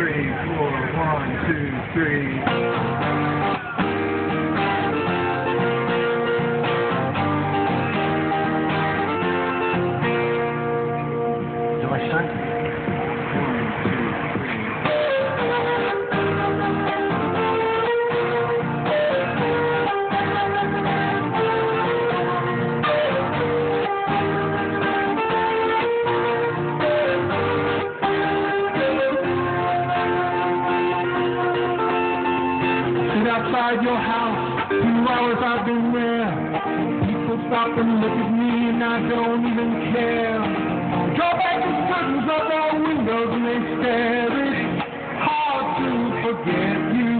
three, four, one, two, three. Outside your house, two hours I've been there. People stop and look at me and I don't even care. Draw back the curtains of our windows and they stare. It's hard to forget you.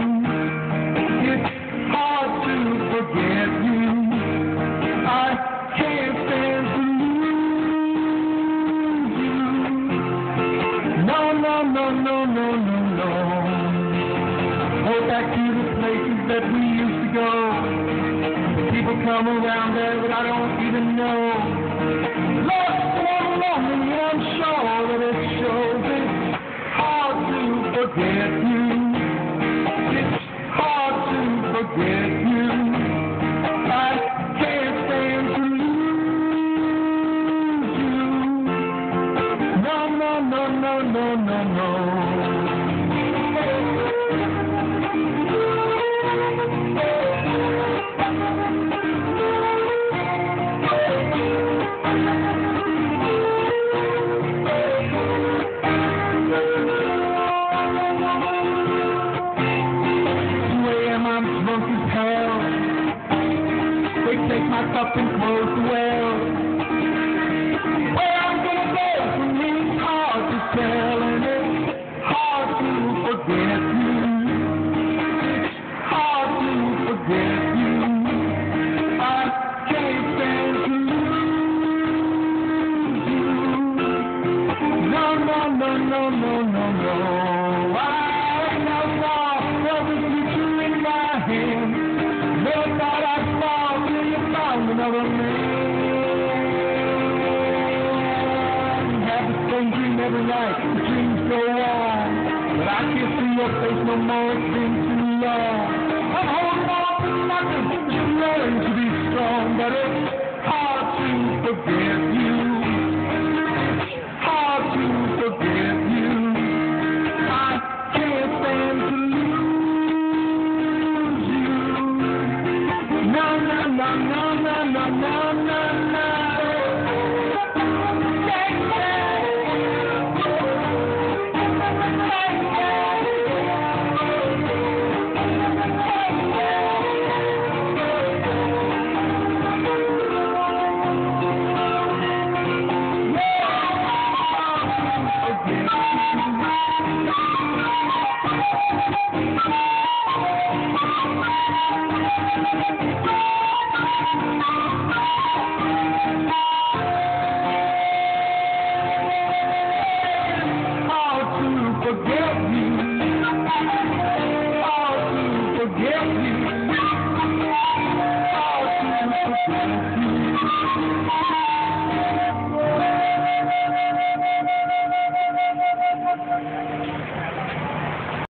It's hard to forget you. I can't stand to lose you. No, no, no, no, no, no, no. Go back to the places that we used to go. People come around there that I don't even know. Lost one moment, and I'm sure that it shows. It's hard to forget you. It's hard to forget you. I can't stand to lose you. No, no, no, no, no, no, no. Take my and close well. Where I'm gonna go from here hard to tell, and it's hard to forget you. Hard to forget you. I can't stand to lose you. No, no, no, no, no, no, no. I another man. Have the same dream every night. The dreams go on, but I can't see your face no more. It's been too long. my love. Thank you.